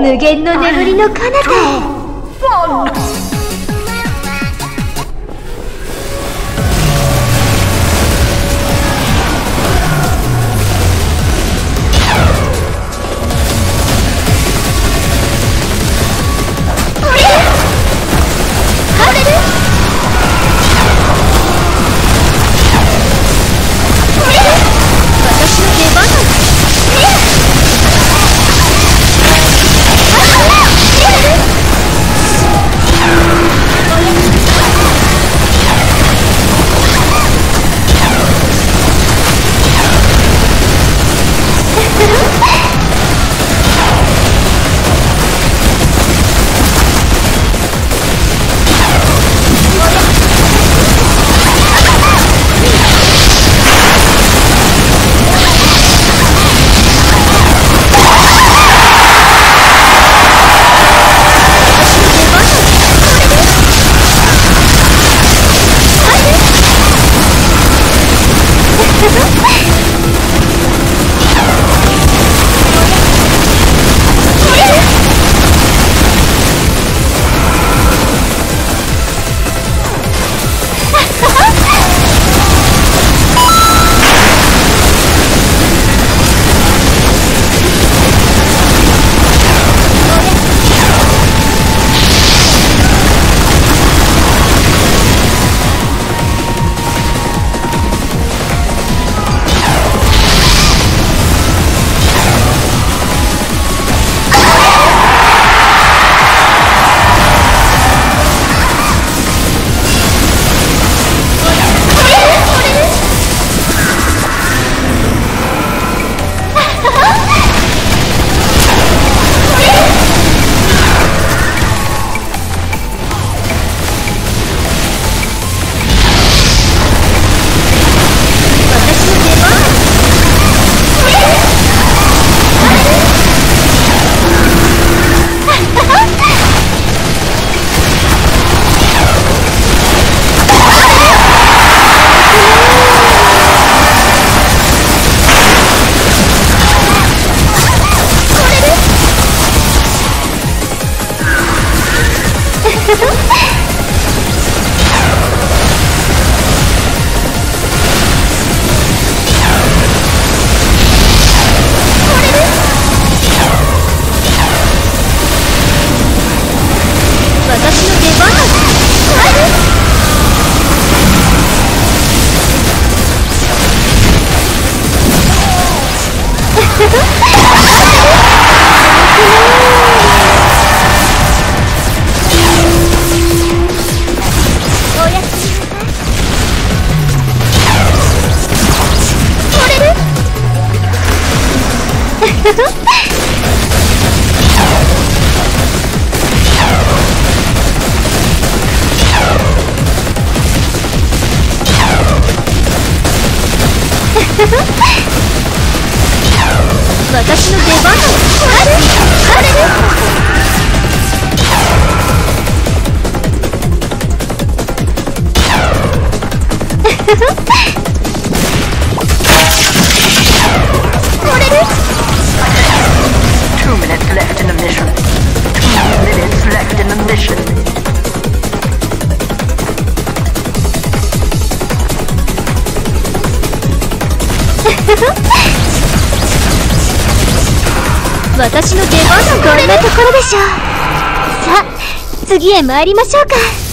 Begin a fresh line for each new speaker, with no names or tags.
無限の眠りの彼方へ。私の出番。だ私の出番はこんなところでしょう。さあ次へ参りましょうか。